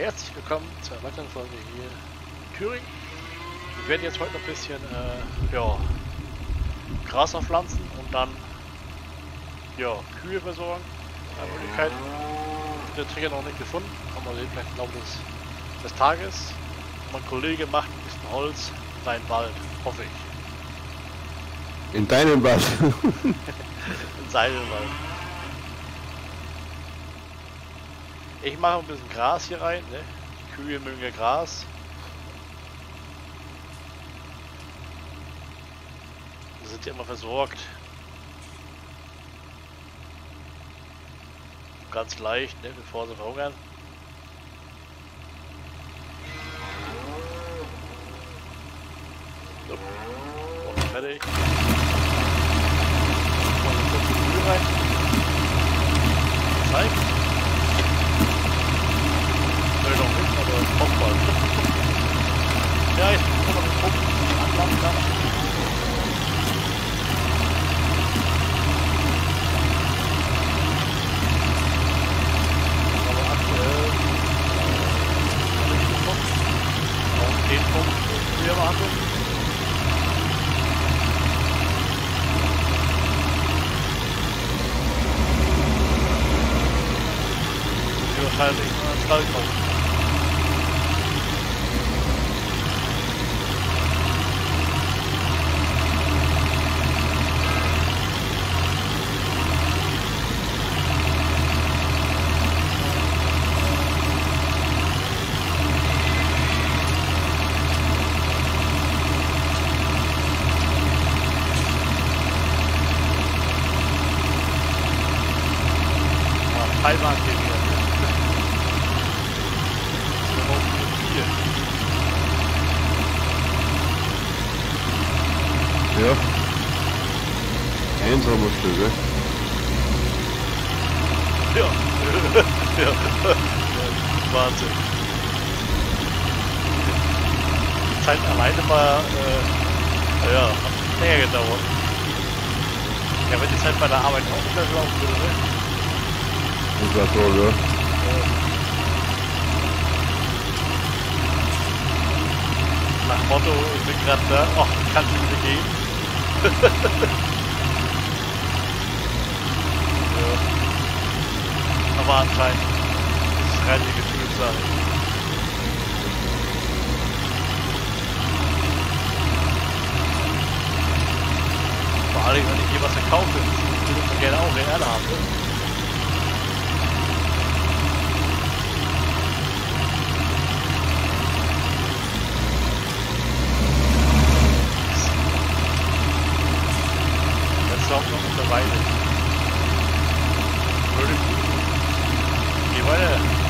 Herzlich willkommen zu einer weiteren Folge hier in Thüringen. Wir werden jetzt heute noch ein bisschen äh, ja, Gras aufpflanzen und dann ja, Kühe versorgen. Eine Möglichkeit. Den Trigger noch nicht gefunden. Haben wir vielleicht im Laufe des, des Tages. Mein Kollege macht ein bisschen Holz in seinen Wald, hoffe ich. In deinem Wald. in seinem Wald. Ich mache ein bisschen Gras hier rein. Ne? Kühe mögen ja Gras. Die sind ja immer versorgt. Ganz leicht, ne? bevor sie verhungern. So. Und fertig. Mal eine kurze Mühe rein. Zeigt. Nö, noch nicht, aber kommt bald. Ja, ich muss noch gucken, wie ich anlanden kann. Aber aktuell äh, nicht geguckt. Auf den Punkt, wo ich früher mal hatte. Die wahrscheinlich nur einen Stall kaufen. Ja, Teilbar aktiviert. Das ist überhaupt nur vier. Ja. Einsamer Stücke. Ja. ja. Wahnsinn. Die Zeit alleine war, äh, ja, hat länger gedauert. Ja, wenn die Zeit bei der Arbeit auch unterlaufen würde, ne? Das war toll, ja. Nach Motto, ich bin gerade da, ach, kann ich wieder gehen. Ja. Aber anscheinend ist es reine Gefühlssache. Vor allem, wenn ich hier was verkaufe, würde ich gerne auch real haben. Ne? Das ist auch noch eine Weile. Würde ich. Geh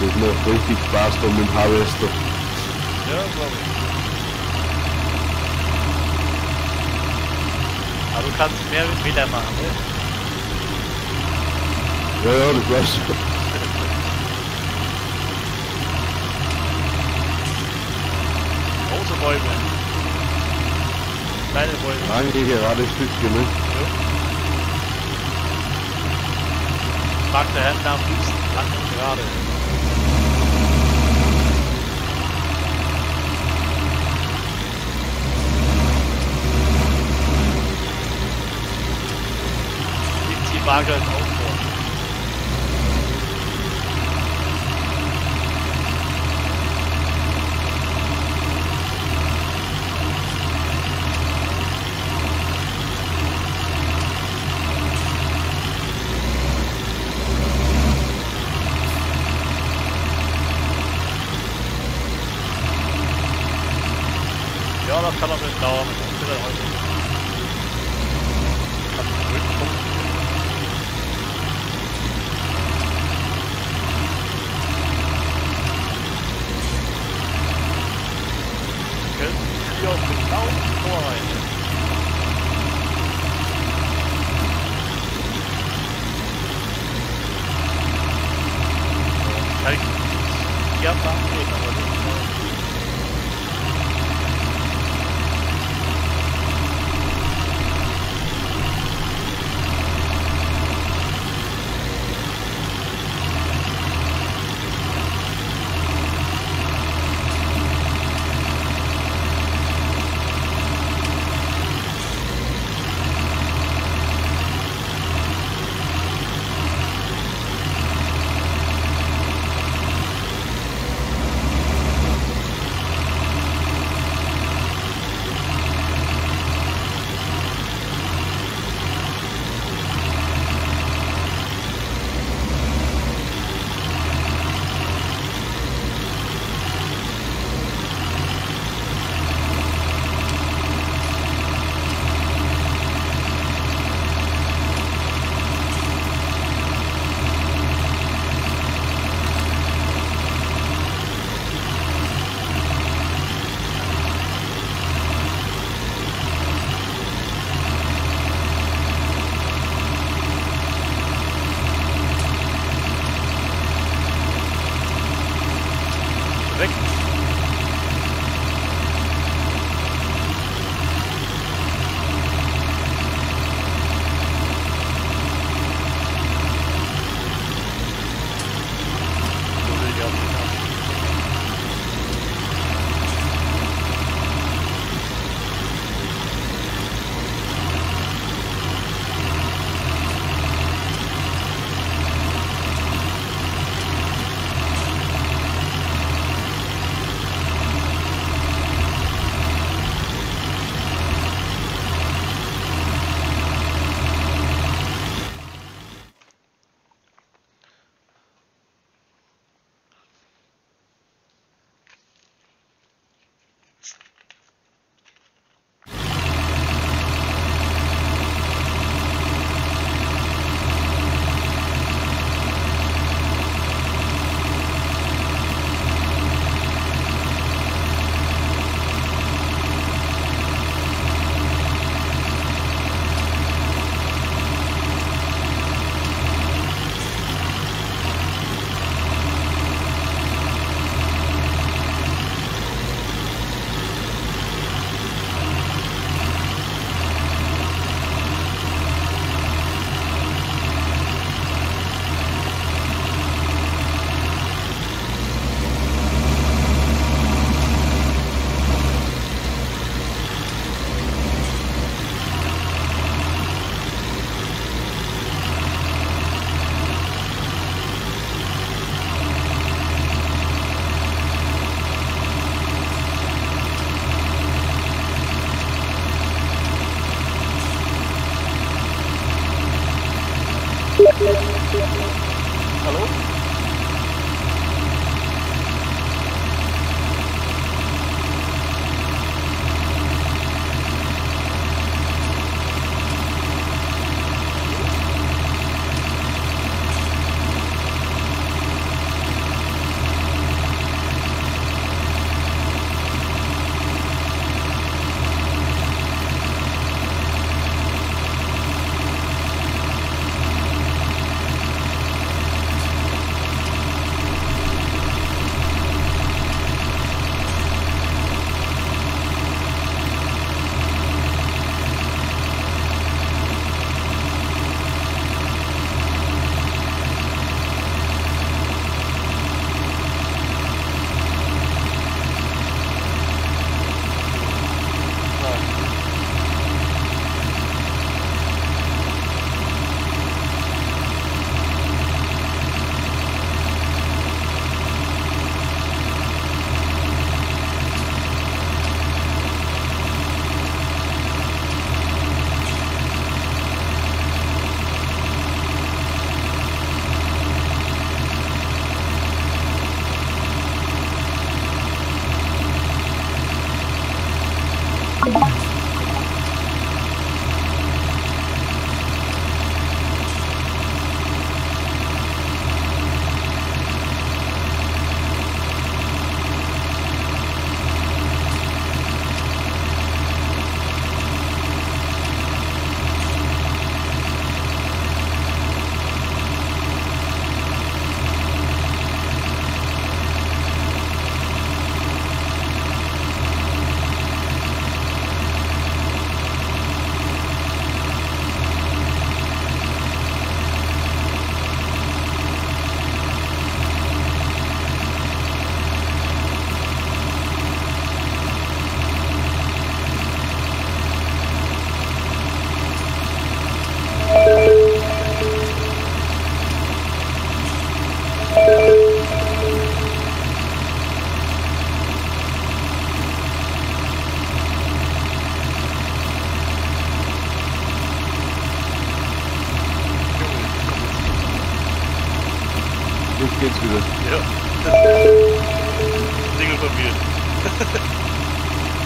Das macht richtig Spaß da mit dem Harvester. Ja, glaube ich. Aber du kannst mehr Meter machen, ne? Ja, ja, das weiß ich. Große Bäume. Kleine Bäume. Lange gerade Stückchen, ne? Ja. Fragt der Händler am liebsten lang und gerade. Liegt die Waage als auch vor. Ja, das kann noch ein bisschen dauern. Ich will dann heute. Kann ich zurückkommen. Können wir auf genau vorreiten. Kann ich ja, da geht, Alô?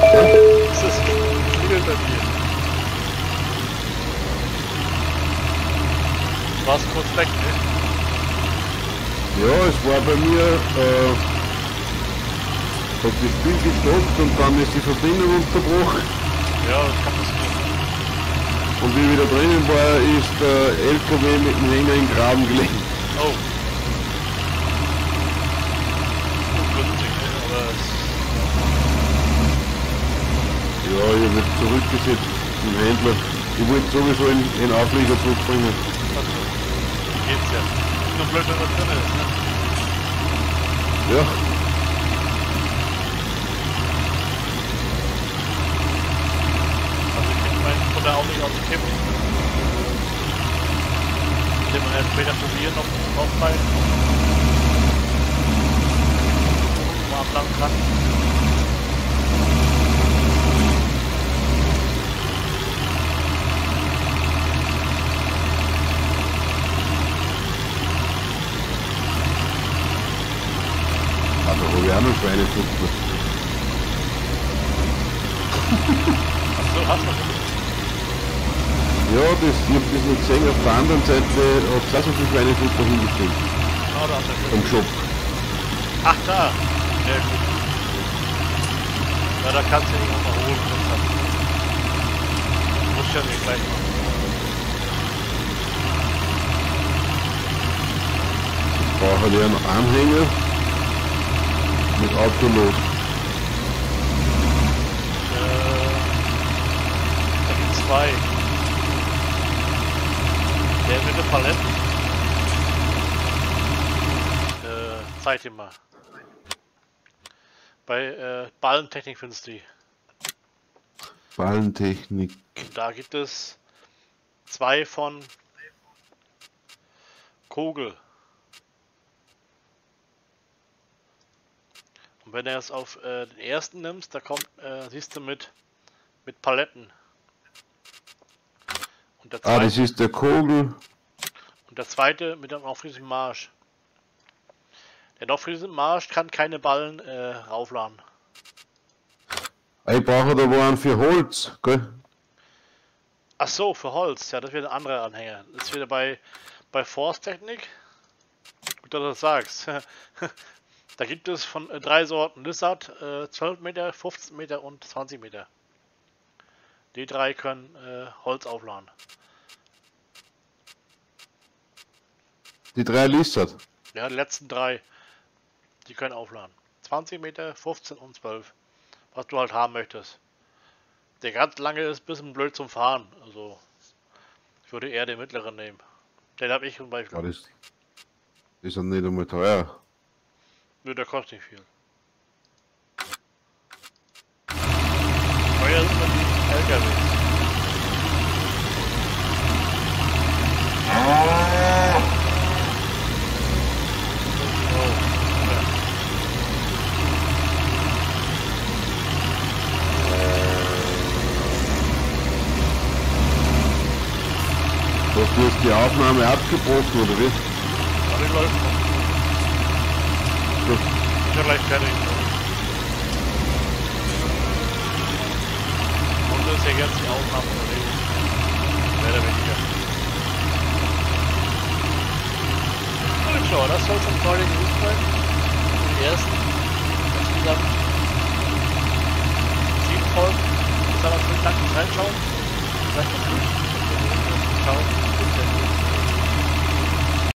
Das ist klingelt bei mir. Du warst kurz weg, ne? Ja, es war bei mir, äh, hat das Spiel gestoppt und dann ist die Verbindung unterbrochen. Ja, das kann passieren. Und wie ich wieder drinnen war, ist der LKW mit dem Hänger im Graben gelegen. Oh. Ungünstig, ne? Aber es, Jetzt zurückgesetzt zum Händler. Ich wollte sowieso in, in Auflieger zurückbringen. also, geht's ja. Nur blöd, wenn man drin ist, ne? Ja, Also ich krieg meinen Futter auch nicht dem Kippen. Den erst später probieren, ob es aufbleibt. Mal ablangen kann. also habe ich auch noch Schweinefutter. Achso, hast du das? Ja, das, ich habe das nicht gesehen, auf der anderen Seite es auch so viel Schweinefutter hingestellt. Ah, da Vom Shop. Ach, da. Sehr gut. Ja, da kannst du ihn auch mal holen. hast. Muss ja nicht gleich machen. Ich brauche einen Anhänger mit Autolos. Äh, da gibt zwei. Der mit den Paletten. Äh, zeig dir mal. Bei äh, Ballentechnik findest du die. Ballentechnik. Da gibt es zwei von Kogel. Und wenn du es auf äh, den ersten nimmst, da kommt, äh, siehst du mit, mit Paletten. Der, Ah, zweite, das ist der Kogel. und der zweite mit dem aufriesigen Marsch. Der aufriesige Marsch kann keine Ballen äh, raufladen. Ich brauche da einen für Holz, gell? Ach so, für Holz. Ja, das wird ein anderer Anhänger. Das ist wieder bei, bei Forsttechnik. Gut, dass du das sagst. da gibt es von äh, drei Sorten Lizard, äh, 12 Meter, 15 Meter und 20 Meter. Die drei können äh, Holz aufladen. Die drei Lissat. Ja, die letzten drei, die können aufladen. 20 Meter, 15 und 12. Was du halt haben möchtest. Der ganz lange ist ein bisschen blöd zum Fahren. Also, ich würde eher den mittleren nehmen. Den habe ich zum Beispiel. Ja, das ist ja nicht einmal teuer. Nö, der kostet nicht viel. Teuer sind immer die LKWs. Oh, ja. Hast du jetzt die Aufnahme abgebrochen oder wie? Aber die läuft noch. Gut. Ist ja gleich fertig. ist ja jetzt die Aufnahme von Mehr oder weniger. Gut, Joe, das soll schon vorne gut sein. Den ersten. Insgesamt sieben Folgen. Ich haben wir fünf Dank fürs Reinschauen. Seid gut. Ciao.